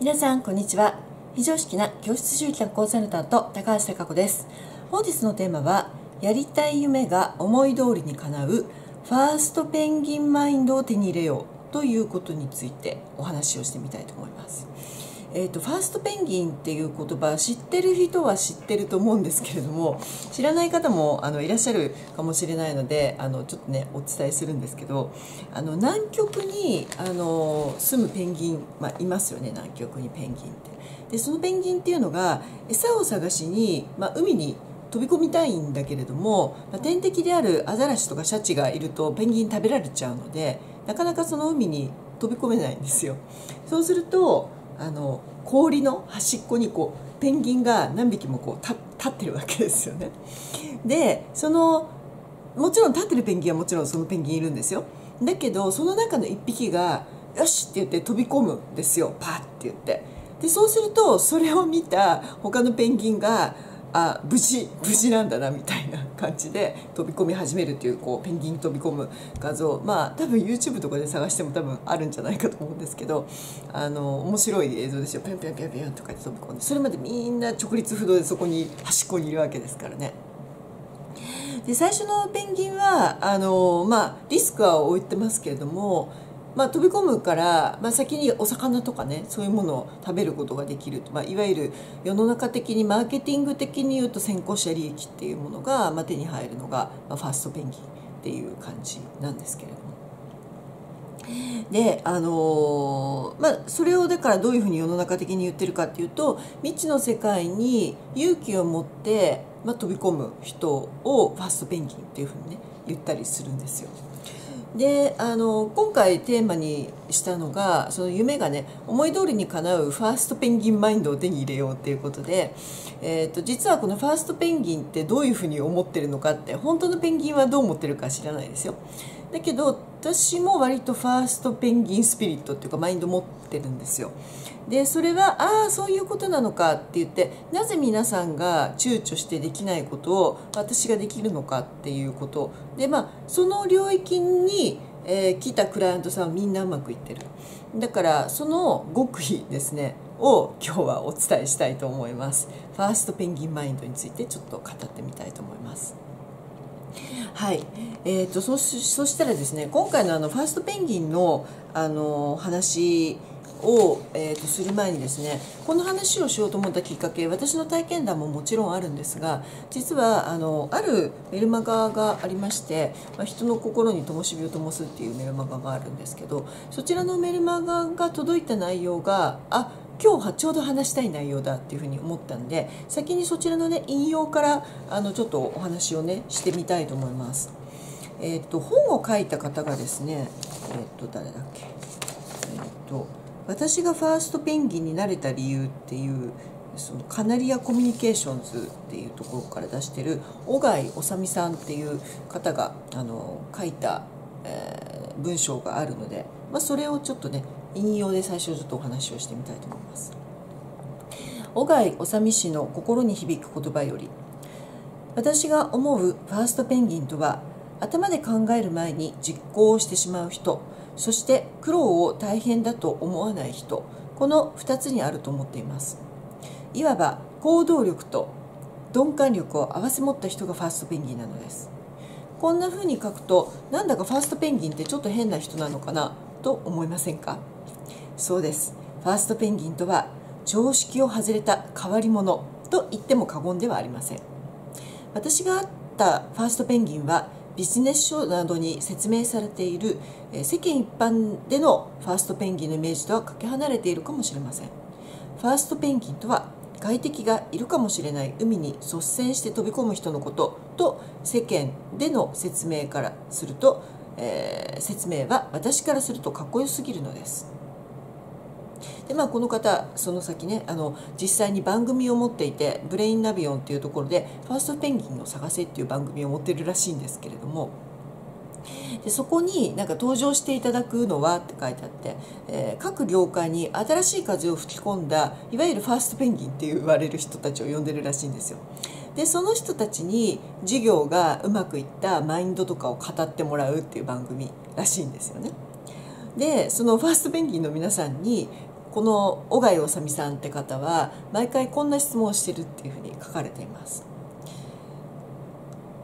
皆さんこんにちは。非常識な教室集客コンサルタント高橋貴子です。本日のテーマはやりたい夢が思い通りに叶うファーストペンギンマインドを手に入れようということについてお話をしてみたいと思います。えーと、ファーストペンギンっていう言葉知ってる人は知ってると思うんですけれども知らない方もあのいらっしゃるかもしれないのであのちょっとねお伝えするんですけどあの南極にあの住むペンギン、まあ、いますよね南極にペンギンって。でそのペンギンっていうのが餌を探しに、まあ、海に飛び込みたいんだけれども、まあ、天敵であるアザラシとかシャチがいるとペンギン食べられちゃうのでなかなかその海に飛び込めないんですよ。そうするとあの氷の端っこにこうペンギンが何匹もこう立ってるわけですよね。でそのもちろん立ってるペンギンはもちろんそのペンギンいるんですよ。だけどその中の1匹が「よし!」って言って飛び込むんですよパッて言って。でそうするとそれを見た他のペンギンがあ無事無事なんだなみたいな感じで飛び込み始めるっていうこうペンギン飛び込む画像。まあ多分 YouTube とかで探しても多分あるんじゃないかと思うんですけどあの面白い映像ですよ。ピョンピョンピョンピョンとかで飛び込んで。それまでみんな直立不動でそこに端っこにいるわけですからね。で最初のペンギンはあの、まあ、リスクは置いてますけれどもまあ、飛び込むから、まあ、先にお魚とかねそういうものを食べることができる、まあ、いわゆる世の中的にマーケティング的に言うと先行者利益っていうものが、まあ、手に入るのが、まあ、ファーストペンギンっていう感じなんですけれども。であのー、まあ、それをだからどういうふうに世の中的に言ってるかっていうと未知の世界に勇気を持って、まあ、飛び込む人をファーストペンギンっていうふうにね言ったりするんですよ。であの今回テーマにしたのがその夢がね思い通りに叶うファーストペンギンマインドを手に入れようっていうことで、えーと、実はこのファーストペンギンってどういうふうに思ってるのかって本当のペンギンはどう思ってるか知らないですよ。だけど私も割とファーストペンギンスピリットっていうかマインド持ってるんですよ。でそれはああそういうことなのかって言ってなぜ皆さんが躊躇してできないことを私ができるのかっていうこと。でまあその領域に、えー、来たクライアントさんはみんなうまくいってる。だからその極意ですねを今日はお伝えしたいと思います。ファーストペンギンマインドについてちょっと語ってみたいと思います。はい、えーと、とそそしたらですね今回のあのファーストペンギンのあの話を、えーと、する前にですねこの話をしようと思ったきっかけ私の体験談ももちろんあるんですが実はあのあるメルマガがありまして「まあ、人の心に灯火を灯す」っていうメルマガがあるんですけどそちらのメルマガが届いた内容があ今日ちょうど話したい内容だっていうふうに思ったんで先にそちらのね引用からあのちょっとお話をねしてみたいと思います。えっ、ー、と本を書いた方がですねえっ、ー、と誰だっけ？えっ、ー、と私がファーストペンギンになれた理由っていうそのカナリアコミュニケーションズっていうところから出してる小貝治さんっていう方があの書いた、えー、文章があるので、まあ、それをちょっとね引用で最初ちょっとお話をしてみたいと思います。小貝治氏の心に響く言葉より私が思うファーストペンギンとは頭で考える前に実行をしてしまう人そして苦労を大変だと思わない人この2つにあると思っています。いわば行動力と鈍感力を併せ持った人がファーストペンギンなのです。こんな風に書くとなんだかファーストペンギンってちょっと変な人なのかなと思いませんか？そうです。ファーストペンギンとは常識を外れた変わり者と言っても過言ではありません。私が会ったファーストペンギンはビジネス書などに説明されている世間一般でのファーストペンギンのイメージとはかけ離れているかもしれません。ファーストペンギンとは外敵がいるかもしれない海に率先して飛び込む人のことと世間での説明からすると、えー、説明は私からするとかっこよすぎるのです。でまあ、この方その先ねあの実際に番組を持っていてブレインナビオンっていうところで「ファーストペンギンを探せ」っていう番組を持ってるらしいんですけれどもでそこになんか登場していただくのはって書いてあって、えー、各業界に新しい風を吹き込んだいわゆるファーストペンギンって言われる人たちを呼んでるらしいんですよ。でその人たちに授業がうまくいったマインドとかを語ってもらうっていう番組らしいんですよね。でそのファーストペンギンの皆さんにこの小貝治さんって方は毎回こんな質問をしてるっていうふうに書かれています。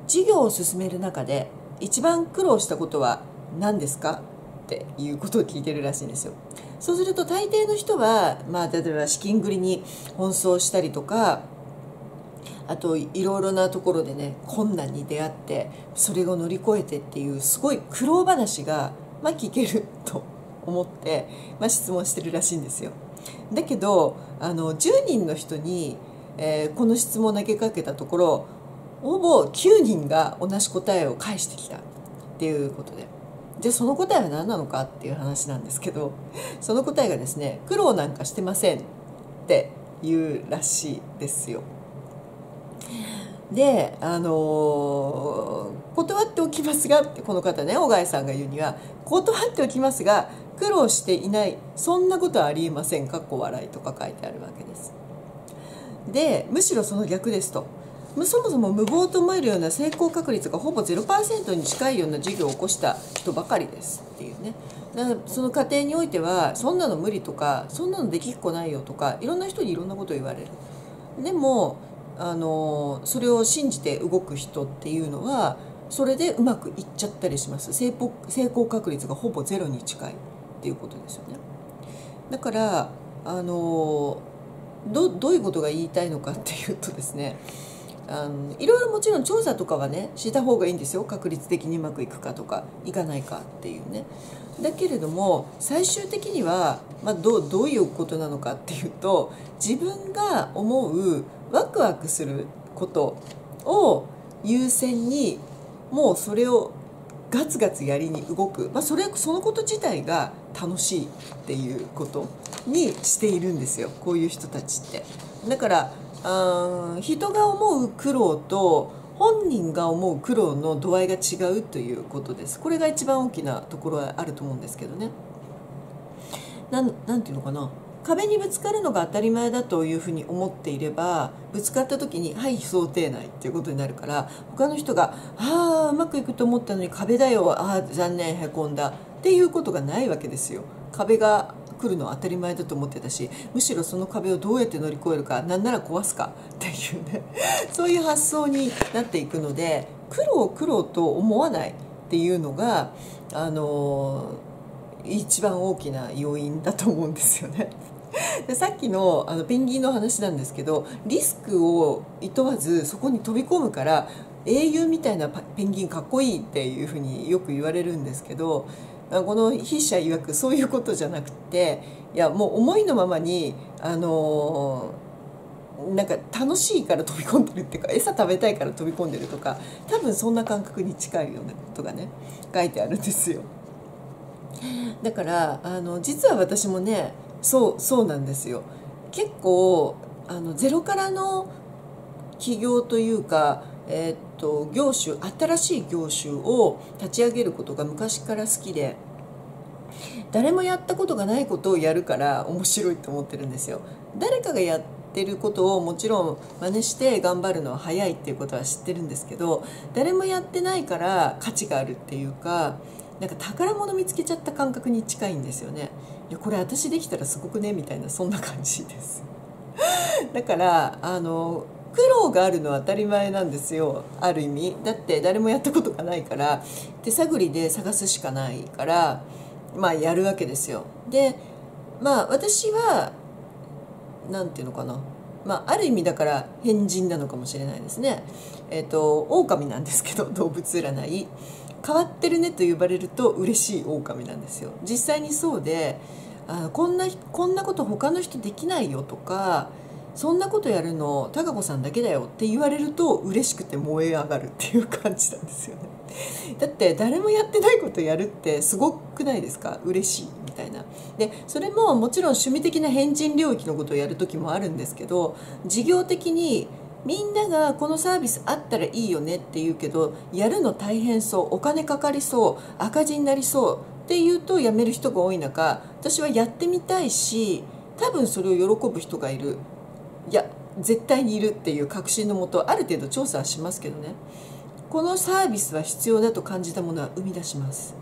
事業を進める中で一番苦労したことは何ですか？っていうことを聞いてるらしいんですよ。そうすると大抵の人は、まあ、例えば資金繰りに奔走したりとかあといろいろなところでね困難に出会ってそれを乗り越えてっていうすごい苦労話が、まあ、聞けると思って、まあ、質問してるらしいんですよ。だけどあの10人の人に、えー、この質問を投げかけたところほぼ9人が同じ答えを返してきたっていうことで。じゃあその答えは何なのかっていう話なんですけどその答えがですね苦労なんかしてませんっていうらしいですよ。であのー、断っておきますがこの方ね小貝さんが言うには断っておきますが苦労していないそんなことはありえませんかっこ笑いとか書いてあるわけです。でむしろその逆ですと。そもそも無謀と思えるような成功確率がほぼ0%に近いような事業を起こした人ばかりですっていうね。だからその過程においてはそんなの無理とかそんなのできっこないよとかいろんな人にいろんなことを言われる。でもあのそれを信じて動く人っていうのはそれでうまくいっちゃったりします。成功確率がほぼゼロに近い。っていうことですよね。だからあのどどういうことが言いたいのかっていうとですねあのいろいろもちろん調査とかはねした方がいいんですよ。確率的にうまくいくかとかいかないかっていうね。だけれども最終的には、まあ、どうどういうことなのかっていうと自分が思うワクワクすることを優先にもうそれをガツガツやりに動く、まあ、それそのこと自体が楽しいっていうことにしているんですよこういう人たちって。だからあ人が思う苦労と本人が思う苦労の度合いが違うということです。これが一番大きなところはあると思うんですけどね。なんなんていうのかな。壁にぶつかるのが当たり前だというふうに思っていればぶつかった時に「はい想定内」っていうことになるから他の人が「ああうまくいくと思ったのに壁だよああ残念へこんだ」っていうことがないわけですよ。壁が来るのは当たり前だと思ってたしむしろその壁をどうやって乗り越えるかなんなら壊すかっていうねそういう発想になっていくので苦労苦労と思わないっていうのがあの一番大きな要因だと思うんですよね。でさっきのあのペンギンの話なんですけどリスクをいとわずそこに飛び込むから英雄みたいなペンギンかっこいいっていうふうによく言われるんですけどこの筆者曰くそういうことじゃなくていやもう思いのままにあのなんか楽しいから飛び込んでるっていうか餌食べたいから飛び込んでるとか多分そんな感覚に近いようなことがね書いてあるんですよ。だからあの実は私もねそうそうなんですよ結構あのゼロからの起業というか、えー、っと業種新しい業種を立ち上げることが昔から好きで誰もやったことがないことをやるから面白いと思ってるんですよ。誰かがやってることをもちろん真似して頑張るのは早いっていうことは知ってるんですけど誰もやってないから価値があるっていうかなんか宝物見つけちゃった感覚に近いんですよね。いやこれ私できたらすごくね？みたいなそんな感じです だからあの苦労があるのは当たり前なんですよ。ある意味。だって誰もやったことがないから。手探りで探すしかないからまあやるわけですよ。でまあ私は何て言うのかな。まあ、ある意味だから変人なのかもしれないですね。えっ、ー、と狼なんですけど 動物占い。変わってるねと呼ばれると嬉しい狼なんですよ。実際にそうであこんなこんなこと他の人できないよとかそんなことやるの貴子さんだけだよって言われると嬉しくて燃え上がるっていう感じなんですよね。だって誰もやってないことやるってすごくないですか？嬉しいみたいな。でそれももちろん趣味的な変人領域のことをやる時もあるんですけど事業的にみんながこのサービスあったらいいよねって言うけどやるの大変そうお金かかりそう赤字になりそうって言うとやめる人が多い中私はやってみたいし多分それを喜ぶ人がいる。いや絶対にいるっていう確信のもとある程度調査はしますけどね。このサービスは必要だと感じたものは生み出します。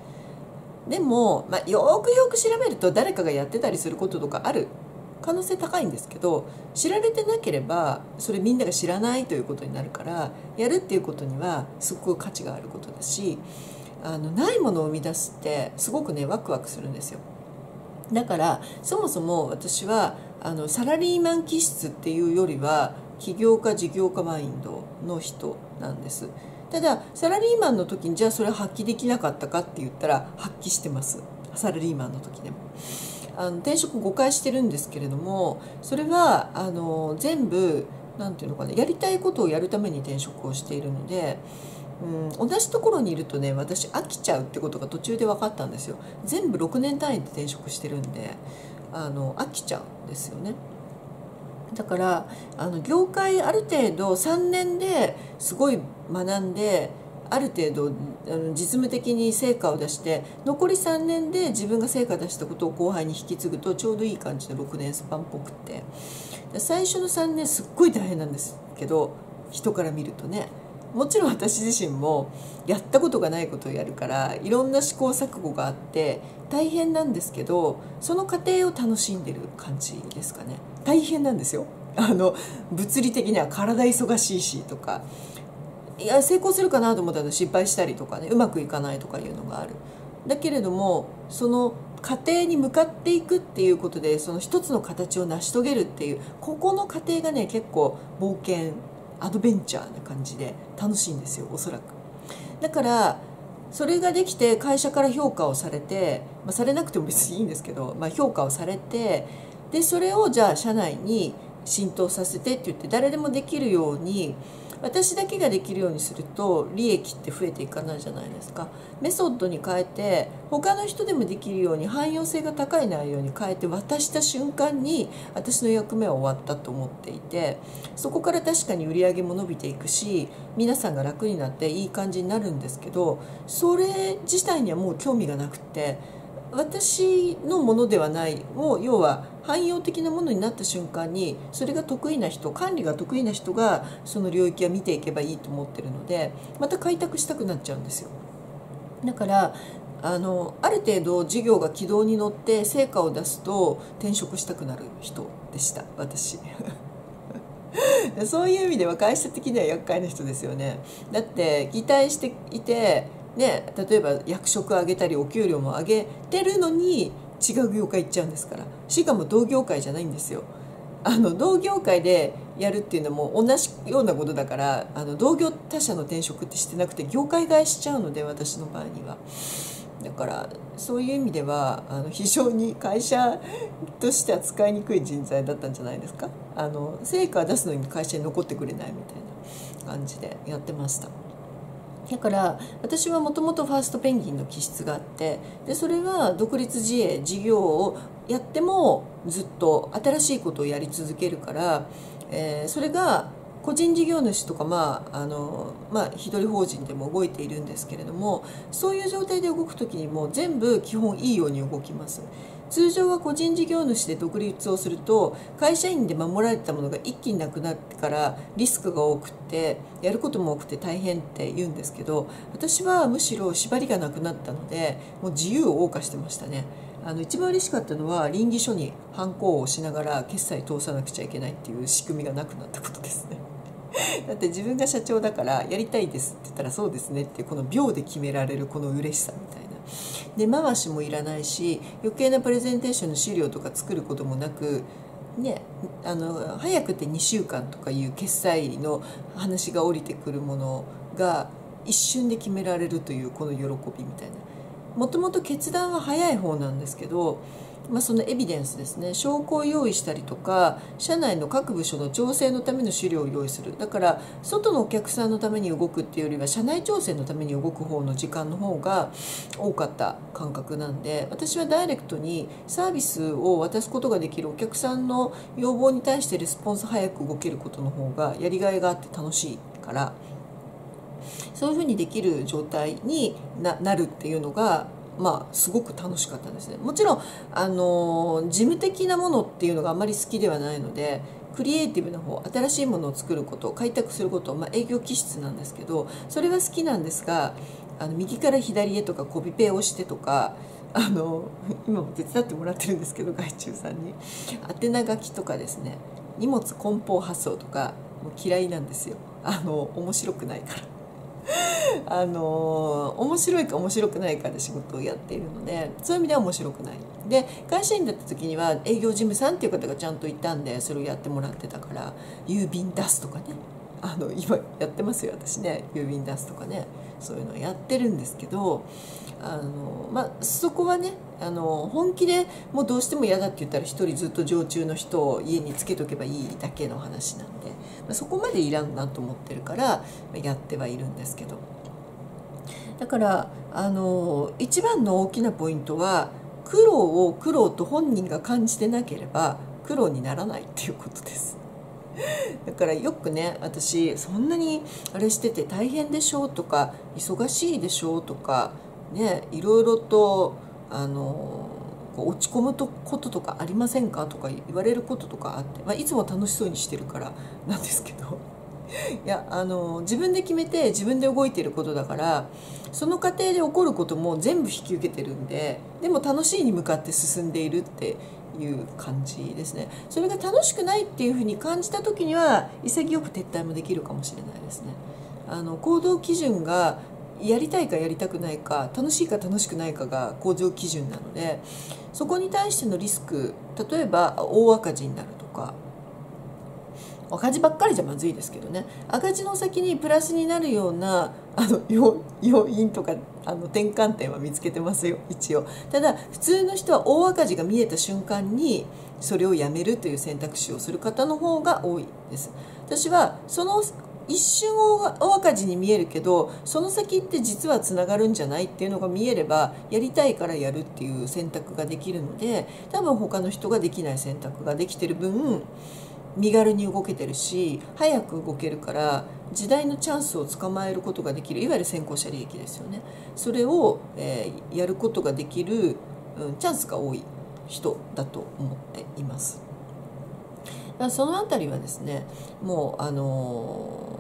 でも、まあ、よくよく調べると誰かがやってたりすることとかある。可能性高いんですけど知られてなければそれみんなが知らないということになるからやるっていうことにはすごく価値があることだしあのないものを生み出すってすごくねワクワクするんですよ。だからそもそも私はあのサラリーマン気質っていうよりは起業家事業家マインドの人なんです。ただサラリーマンの時にじゃあそれ発揮できなかったかって言ったら発揮してます。サラリーマンの時でも。あの転職5回してるんですけれどもそれはあの全部何て言うのかなやりたいことをやるために転職をしているのでうん、同じところにいるとね私飽きちゃうってことが途中で分かったんですよ。全部6年単位で転職してるんで。あの飽きちゃうんですよね。だからあの業界ある程度3年ですごい学んである程度あの実務的に成果を出して残り3年で自分が成果出したことを後輩に引き継ぐとちょうどいい感じの6年スパンっぽくって。最初の3年すっごい大変なんですけど人から見るとね。もちろん私自身もやったことがないことをやるからいろんな試行錯誤があって大変なんですけどその過程を楽しんでる感じですかね。大変なんですよ。あの物理的には体忙しいしとか。いや成功するかなと思ったら失敗したりとかねうまくいかないとかいうのがある。だけれどもその過程に向かっていくっていうことでその一つの形を成し遂げるっていうここの過程がね結構冒険アドベンチャーな感じで楽しいんですよおそらく。だからそれができて会社から評価をされて、まあ、されなくても別にいいんですけど、まあ、評価をされてでそれをじゃあ社内に浸透させてって言って誰でもできるように私だけができるようにすると利益って増えていかないじゃないですか。メソッドに変えて他の人でもできるように汎用性が高い内容に変えて渡した瞬間に私の役目は終わったと思っていてそこから確かに売り上げも伸びていくし皆さんが楽になっていい感じになるんですけどそれ自体にはもう興味がなくて私のものではないもう要は汎用的なものになった瞬間にそれが得意な人管理が得意な人がその領域は見ていけばいいと思ってるのでまた開拓したくなっちゃうんですよ。だからあのある程度事業が軌道に乗って成果を出すと転職したくなる人でした私。そういう意味では会社的には厄介な人ですよね。だって期待していてね、例えば役職上げたりお給料も上げてるのに違う業界行っちゃうんですから。しかも同業界じゃないんですよ。あの同業界でやるっていうのも同じようなことだからあの同業他社の転職ってしてなくて業界替えしちゃうので私の場合には。だからそういう意味ではあの非常に会社としては使いにくい人材だったんじゃないですか。あの成果を出すのに会社に残ってくれないみたいな感じでやってました。だから私はもともとファーストペンギンの気質があってでそれは独立自営事業をやってもずっと新しいことをやり続けるから、えー、それが個人事業主とかまああのまあ一人法人でも動いているんですけれどもそういう状態で動く時にも全部基本いいように動きます。通常は個人事業主で独立をすると会社員で守られたものが一気になくなってからリスクが多くてやることも多くて大変って言うんですけど私はむしろ縛りがなくなったのでもう自由を謳歌してましたね。あの一番嬉しかったのは倫理書にハンコを押しながら決済通さなくちゃいけないっていう仕組みがなくなったことですね。だって自分が社長だからやりたいですって言ったらそうですねってこの秒で決められるこの嬉しさみたいな。根回しもいらないし余計なプレゼンテーションの資料とか作ることもなくね、あの早くて2週間とかいう決済の話が降りてくるものが一瞬で決められるというこの喜びみたいなもともと決断は早い方なんですけどまあ、そのエビデンスですね。証拠を用意したりとか社内の各部署の調整のための資料を用意する。だから外のお客さんのために動くっていうよりは社内調整のために動く方の時間の方が多かった感覚なんで私はダイレクトにサービスを渡すことができるお客さんの要望に対してレスポンス早く動けることの方がやりがいがあって楽しいからそういうふうにできる状態になるっていうのがまあ、すごく楽しかったんですね。もちろんあの事務的なものっていうのがあまり好きではないのでクリエイティブな方新しいものを作ること開拓すること、まあ、営業気質なんですけどそれは好きなんですがあの右から左へとかコピペをしてとかあの今も手伝ってもらってるんですけど外注さんに。宛名書きとかですね。荷物梱包発送とかもう嫌いなんですよ。あの面白くないから。あの面白いか面白くないかで仕事をやっているのでそういう意味では面白くない。で会社員だった時には営業事務さんっていう方がちゃんといたんでそれをやってもらってたから郵便出すとかね。あの今やってますよ私ね。郵便出すとかね。そういうのをやってるんですけどあの、まあ、そこはねあの本気でもうどうしても嫌だって言ったら一人ずっと常駐の人を家につけとけばいいだけの話なんで、まあ、そこまでいらんなと思ってるからやってはいるんですけどだからあの一番の大きなポイントは苦労を苦労と本人が感じてなければ苦労にならないっていうことです。だからよくね私そんなにあれしてて大変でしょうとか忙しいでしょうとかねいろいろとあの落ち込むこととかありませんかとか言われることとかあって、まあ、いつも楽しそうにしてるからなんですけど。いやあの自分で決めて自分で動いてることだからその過程で起こることも全部引き受けてるんででも楽しいに向かって進んでいるっていう感じですね。それが楽しくないっていうふうに感じた時には潔く撤退もできるかもしれないですね。あの行動基準がやりたいかやりたくないか楽しいか楽しくないかが行動基準なのでそこに対してのリスク例えば大赤字になるとか赤字ばっかりじゃまずいですけどね。赤字の先にプラスになるようなあの要因とかあの転換点は見つけてますよ一応。ただ普通の人は大赤字が見えた瞬間にそれをやめるという選択肢をする方の方が多いです。私はその一瞬大赤字に見えるけどその先って実はつながるんじゃないっていうのが見えればやりたいからやるっていう選択ができるので多分他の人ができない選択ができてる分身軽に動けてるし早く動けるから時代のチャンスを捕まえることができるいわゆる先行者利益ですよねそれを、えー、やることができる、うん、チャンスが多い人だと思っています。その辺りはですねもうあのー、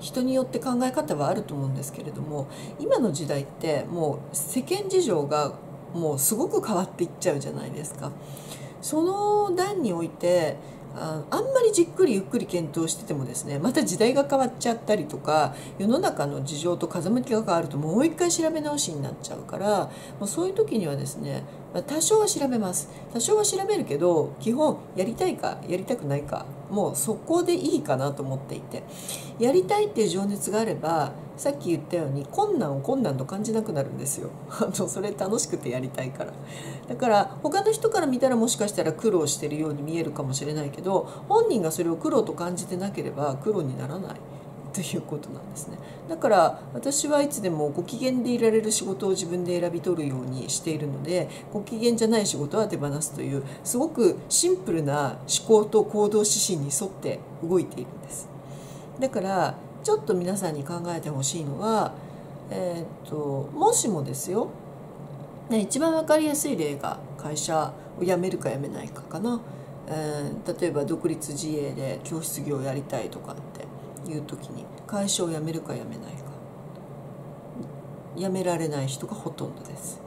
人によって考え方はあると思うんですけれども今の時代ってもう世間事情がもうすごく変わっていっちゃうじゃないですか。その段においてああんまりじっくりゆっくり検討しててもですねまた時代が変わっちゃったりとか世の中の事情と風向きが変わるともう一回調べ直しになっちゃうからもうそういう時にはですねま多少は調べます。多少は調べるけど基本やりたいかやりたくないかもうそこでいいかなと思っていて。やりたいっていう情熱があればさっき言ったように困難を困難と感じなくなるんですよ。あのそれ楽しくてやりたいから。だから他の人から見たらもしかしたら苦労してるように見えるかもしれないけど本人がそれを苦労と感じてなければ苦労にならない。ということなんですね。だから私はいつでもご機嫌でいられる仕事を自分で選び取るようにしているのでご機嫌じゃない仕事は手放すというすごくシンプルな思考と行動指針に沿って動いているんです。だからちょっと皆さんに考えてほしいのは、えー、っともしもですよ、ね、一番分かりやすい例が会社を辞めるか辞めないかかな、えー、例えば独立自営で教室業をやりたいとかいう時に会社を辞めるか辞めないか。辞められない人がほとんどです。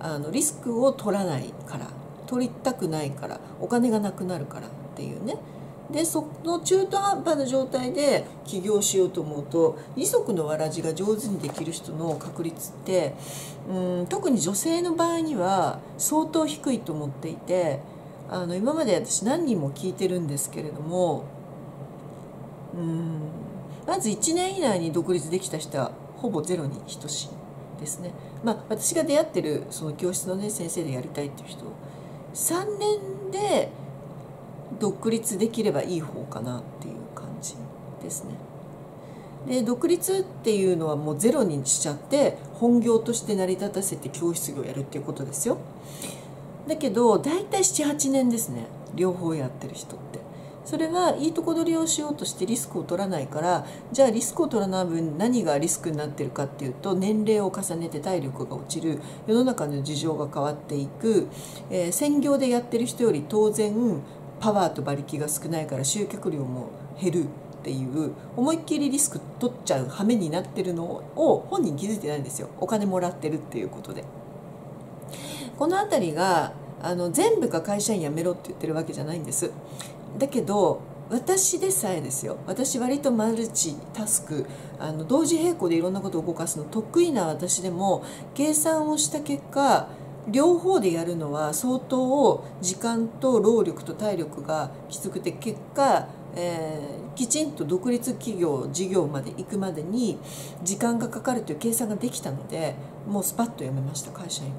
あのリスクを取らないから取りたくないからお金がなくなるからっていうね。でその中途半端な状態で起業しようと思うと二足のわらじが上手にできる人の確率ってうん特に女性の場合には相当低いと思っていてあの今まで私何人も聞いてるんですけれどもうんまず1年以内に独立できた人はほぼゼロに等しいですね。まあ、私が出会ってるその教室のね先生でやりたいっていう人3年で独立できればいい方かなっていう感じですね。で独立っていうのはもうゼロにしちゃって本業として成り立たせて教室業やるっていうことですよ。だけど大体78年ですね両方やってる人って。それはいいとこ取りをしようとしてリスクを取らないからじゃあリスクを取らない分何がリスクになってるかっていうと年齢を重ねて体力が落ちる世の中の事情が変わっていく、えー、専業でやってる人より当然パワーと馬力が少ないから集客量も減るっていう思いっきりリスク取っちゃう羽目になってるのを本人気づいてないんですよお金もらってるっていうことで。この辺りがあの全部が会社員辞めろって言ってるわけじゃないんですだけど私でさえですよ私割とマルチタスクあの同時並行でいろんなことを動かすの得意な私でも計算をした結果両方でやるのは相当時間と労力と体力がきつくて結果、えー、きちんと独立企業事業まで行くまでに時間がかかるという計算ができたのでもうスパッと辞めました会社員は。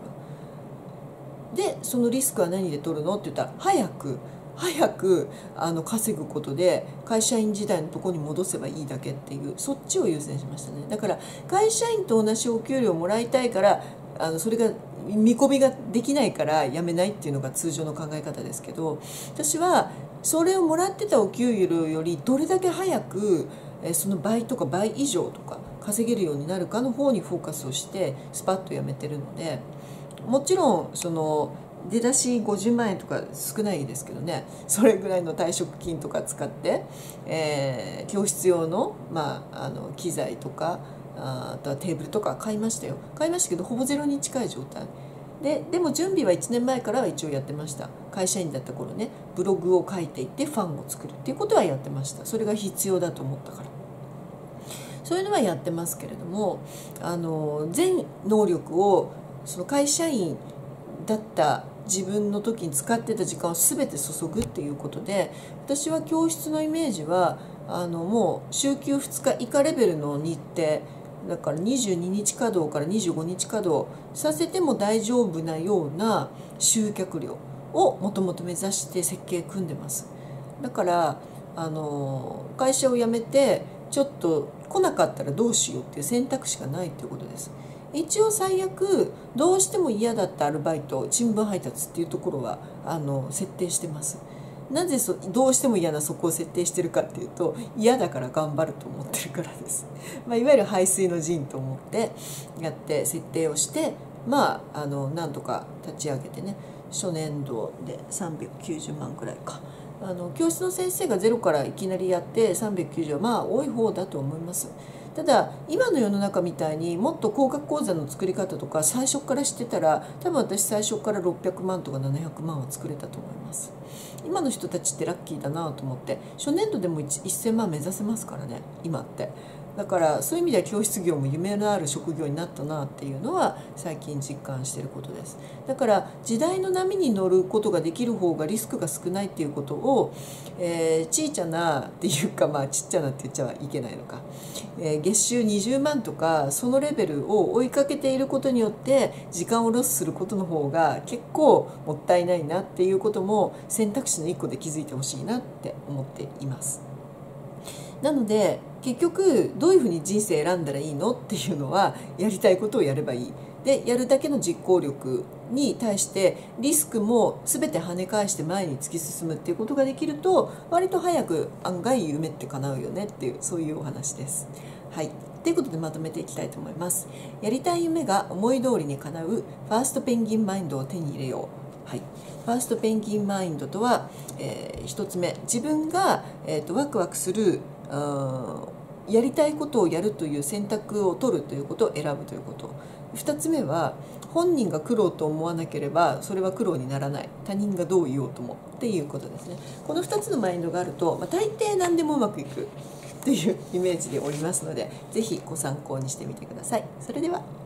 でそのリスクは何で取るの？って言ったら早く早くあの稼ぐことで会社員時代のとこに戻せばいいだけっていうそっちを優先しましたね。だから会社員と同じお給料をもらいたいからあのそれが見込みができないから辞めないっていうのが通常の考え方ですけど私はそれをもらってたお給料よりどれだけ早くその倍とか倍以上とか稼げるようになるかの方にフォーカスをしてスパッと辞めてるのでもちろんその出だし50万円とか少ないですけどね。それぐらいの退職金とか使って、えー、教室用の,、まあ、あの機材とかあとはテーブルとか買いましたよ。買いましたけどほぼゼロに近い状態。ででも準備は1年前からは一応やってました。会社員だった頃ね。ブログを書いていってファンを作るっていうことはやってました。それが必要だと思ったから。そういうのはやってますけれどもあの全能力をその会社員だった自分の時に使ってた時間を全て注ぐっていうことで私は教室のイメージはあのもう週休2日以下レベルの日程だから22日稼働から25日稼働させても大丈夫なような集客量をもともと目指して設計組んでます。だからあの会社を辞めてちょっと来なかったらどうしようっていう選択肢がないっていうことです。一応最悪どうしても嫌だったアルバイト新聞配達っていうところはあの設定してます。なぜそどうしても嫌なそこを設定してるかっていうと嫌だから頑張ると思ってるからです、まあ、いわゆる排水の陣と思ってやって設定をしてまああのなんとか立ち上げてね初年度で390万くらいか。あの教室の先生がゼロからいきなりやって390はまあ多い方だと思います。ただ今の世の中みたいにもっと高額口座の作り方とか最初から知ってたら多分私最初から600万とか700万は作れたと思います。今の人たちってラッキーだなと思って初年度でも1000万目指せますからね今って。だからそういう意味では教室業も夢のある職業になったなっていうのは最近実感してることですだから時代の波に乗ることができる方がリスクが少ないっていうことを、えー、ちいちゃなっていうかまあちっちゃなって言っちゃいけないのか、えー、月収20万とかそのレベルを追いかけていることによって時間をロスすることの方が結構もったいないなっていうことも選択肢の一個で気づいてほしいなって思っています。なので結局どういうふうに人生選んだらいいのっていうのはやりたいことをやればいい。でやるだけの実行力に対してリスクも全て跳ね返して前に突き進むっていうことができると割と早く案外夢って叶うよねっていうそういうお話です。はいということでまとめていきたいと思います。やりたい夢が思い通りに叶うファーストペンギンマインドを手に入れよう。はい、ファーストペンギンマインドとは、えー、1つ目自分が、えーとワクワクするやりたいことをやるという選択を取るということを選ぶということ。2つ目は本人が苦労と思わなければそれは苦労にならない。他人がどう言おうともっていうことですね。この2つのマインドがあると、まあ、大抵何でもうまくいくっていうイメージでおりますので是非ご参考にしてみてください。それでは。